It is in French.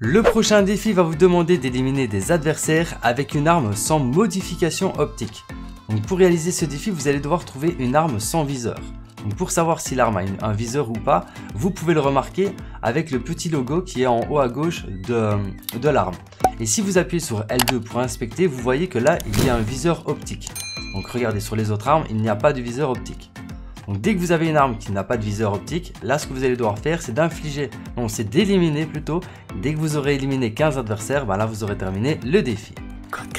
Le prochain défi va vous demander d'éliminer des adversaires avec une arme sans modification optique. Donc pour réaliser ce défi, vous allez devoir trouver une arme sans viseur. Donc pour savoir si l'arme a un viseur ou pas, vous pouvez le remarquer avec le petit logo qui est en haut à gauche de, de l'arme. Et si vous appuyez sur L2 pour inspecter, vous voyez que là, il y a un viseur optique. Donc regardez, sur les autres armes, il n'y a pas de viseur optique. Donc dès que vous avez une arme qui n'a pas de viseur optique, là ce que vous allez devoir faire c'est d'infliger, non c'est d'éliminer plutôt, dès que vous aurez éliminé 15 adversaires, bah là vous aurez terminé le défi. Code.